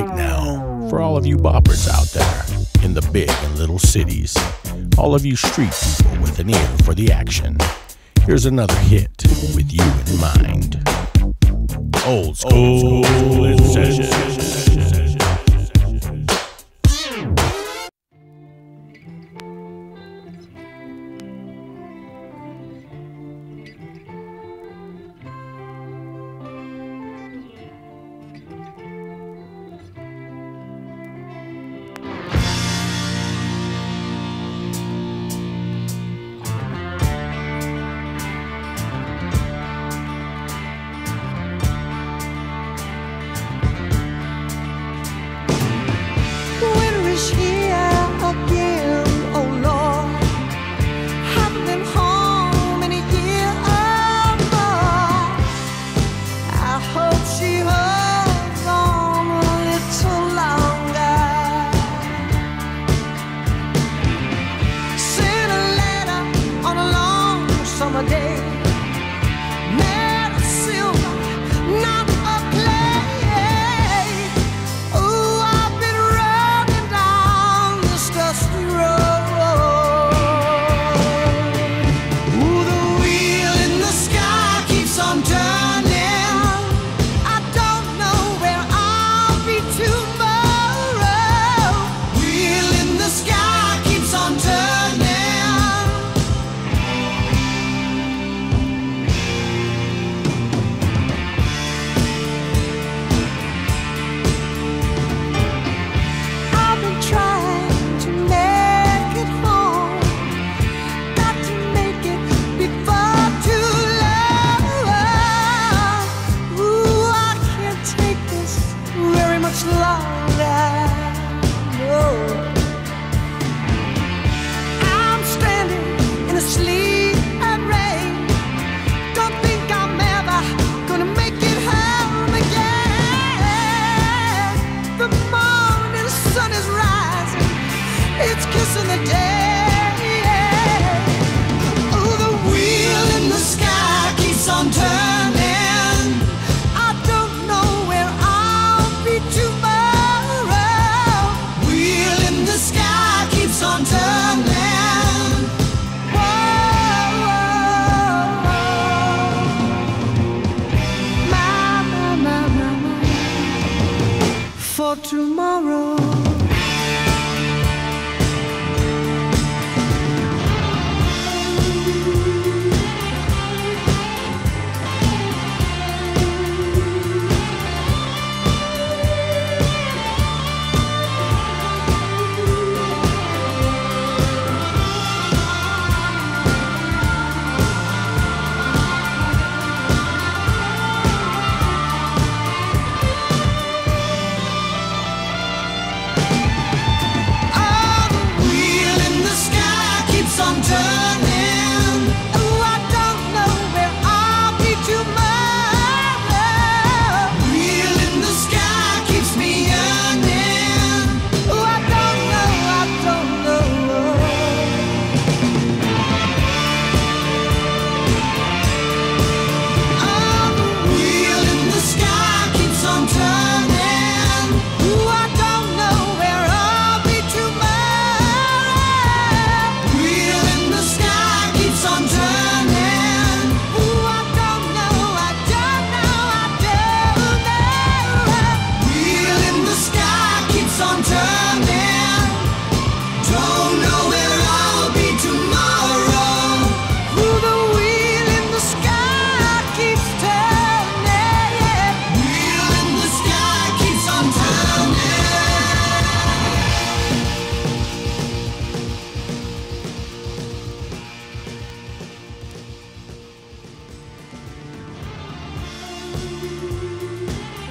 right now for all of you boppers out there in the big and little cities, all of you street people with an ear for the action. Here's another hit with you in mind. Old school, Old school session. to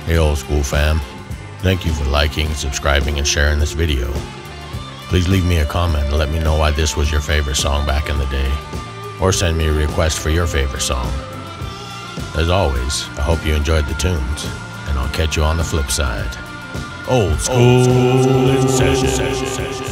Hey old school fam, thank you for liking, subscribing, and sharing this video. Please leave me a comment and let me know why this was your favorite song back in the day, or send me a request for your favorite song. As always, I hope you enjoyed the tunes, and I'll catch you on the flip side. Old school, old school, session. session.